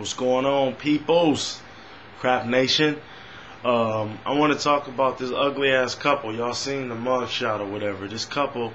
What's going on, peoples? Craft Nation. Um, I want to talk about this ugly ass couple. Y'all seen the mugshot or whatever. This couple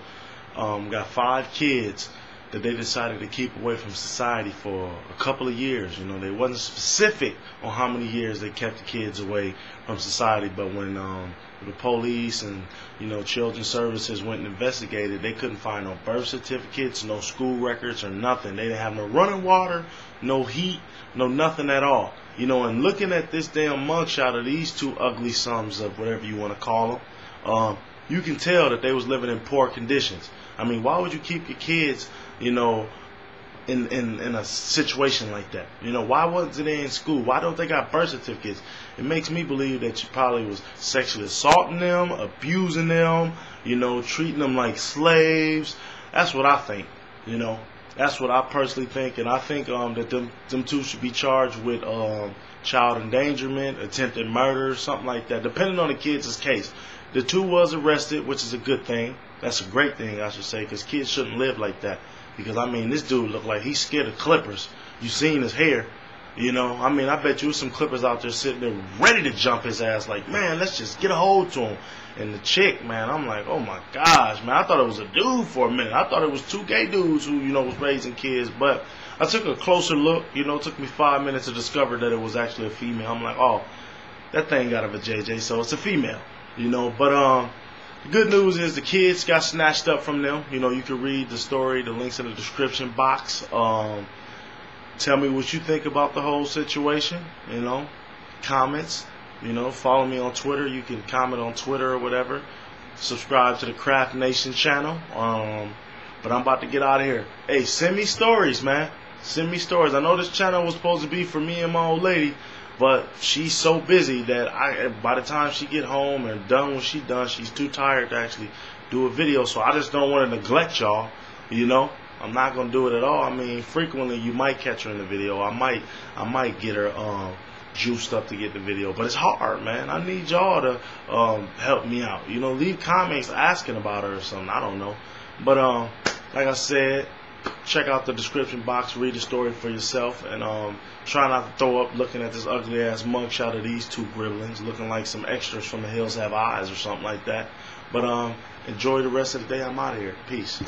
um, got five kids that they decided to keep away from society for a couple of years. You know, they wasn't specific on how many years they kept the kids away from society, but when um, the police and you know children's services went and investigated, they couldn't find no birth certificates, no school records, or nothing. They didn't have no running water, no heat, no nothing at all. You know, and looking at this damn mugshot of these two ugly sons of whatever you want to call them, um, you can tell that they was living in poor conditions. I mean, why would you keep your kids, you know, in, in, in a situation like that? You know, why wasn't they in school? Why don't they got birth certificates? It makes me believe that you probably was sexually assaulting them, abusing them, you know, treating them like slaves. That's what I think, you know. That's what I personally think, and I think um, that them them two should be charged with um, child endangerment, attempted murder, something like that, depending on the kids' case. The two was arrested, which is a good thing. That's a great thing, I should say, because kids shouldn't mm-hmm. live like that. Because I mean, this dude looked like he's scared of clippers. You seen his hair, you know? I mean, I bet you some clippers out there sitting there ready to jump his ass. Like, man, let's just get a hold to him. And the chick, man, I'm like, oh my gosh, man, I thought it was a dude for a minute. I thought it was two gay dudes who, you know, was raising kids. But I took a closer look. You know, it took me five minutes to discover that it was actually a female. I'm like, oh, that thing got of a JJ, so it's a female. You know, but um. The good news is the kids got snatched up from them. You know, you can read the story, the links in the description box. Um, tell me what you think about the whole situation. You know, comments. You know, follow me on Twitter. You can comment on Twitter or whatever. Subscribe to the Craft Nation channel. Um, but I'm about to get out of here. Hey, send me stories, man. Send me stories. I know this channel was supposed to be for me and my old lady. But she's so busy that I, by the time she get home and done what she done, she's too tired to actually do a video. So I just don't want to neglect y'all. You know, I'm not gonna do it at all. I mean, frequently you might catch her in the video. I might, I might get her um, juiced up to get the video, but it's hard, man. I need y'all to um, help me out. You know, leave comments asking about her or something. I don't know, but um, like I said, check out the description box, read the story for yourself, and um, try not to throw up looking at this ugly ass mugshot of these two gremlins, looking like some extras from The Hills Have Eyes or something like that. But um, enjoy the rest of the day. I'm out of here. Peace.